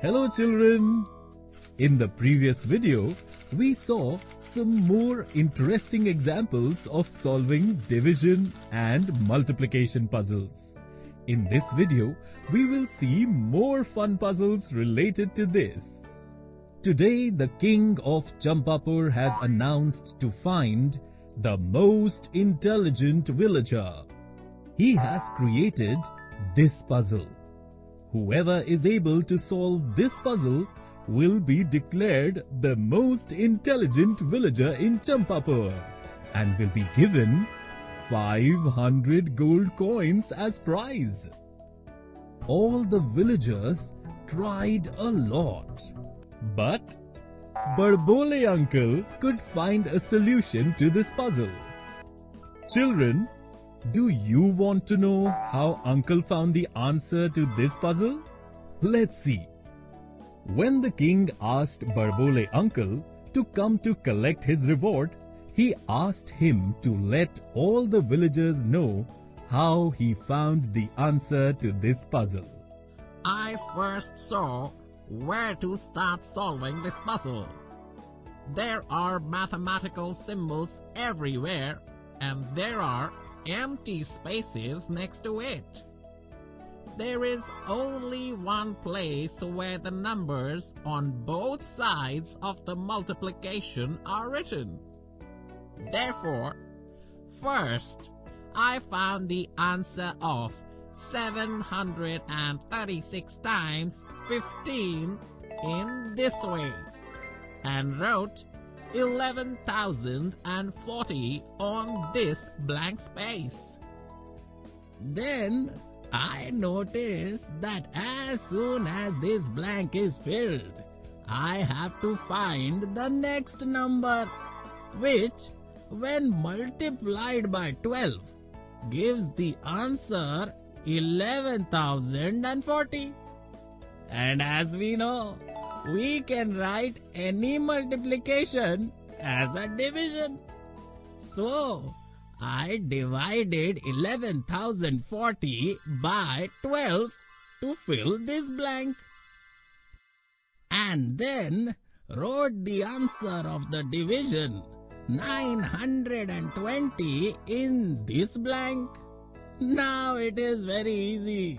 Hello children! In the previous video, we saw some more interesting examples of solving division and multiplication puzzles. In this video, we will see more fun puzzles related to this. Today, the king of Champapur has announced to find the most intelligent villager. He has created this puzzle. Whoever is able to solve this puzzle will be declared the most intelligent villager in Champapur and will be given 500 gold coins as prize. All the villagers tried a lot, but Barbole uncle could find a solution to this puzzle. Children, do you want to know how uncle found the answer to this puzzle? Let's see. When the king asked Barbole uncle to come to collect his reward, he asked him to let all the villagers know how he found the answer to this puzzle. I first saw where to start solving this puzzle. There are mathematical symbols everywhere and there are empty spaces next to it. There is only one place where the numbers on both sides of the multiplication are written. Therefore, first, I found the answer of 736 times 15 in this way and wrote 11,040 on this blank space. Then I notice that as soon as this blank is filled, I have to find the next number, which when multiplied by 12 gives the answer 11,040. And as we know, we can write any multiplication as a division. So, I divided 11,040 by 12 to fill this blank. And then wrote the answer of the division 920 in this blank. Now it is very easy.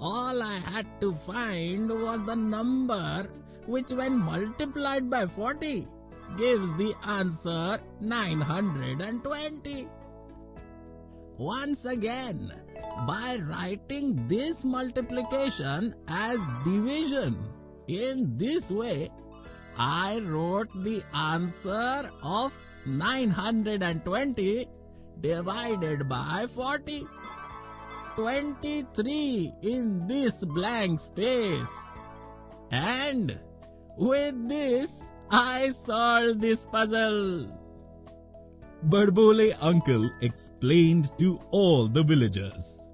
All I had to find was the number which when multiplied by 40 gives the answer 920. Once again, by writing this multiplication as division in this way, I wrote the answer of 920 divided by 40. 23 in this blank space. And with this, I solved this puzzle. Barbole uncle explained to all the villagers.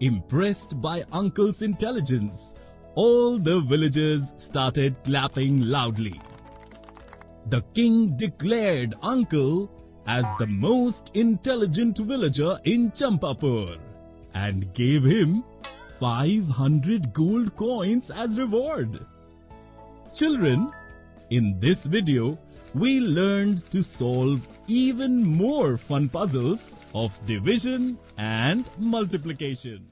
Impressed by uncle's intelligence, all the villagers started clapping loudly. The king declared uncle as the most intelligent villager in Champapur and gave him 500 gold coins as reward. Children, in this video, we learned to solve even more fun puzzles of division and multiplication.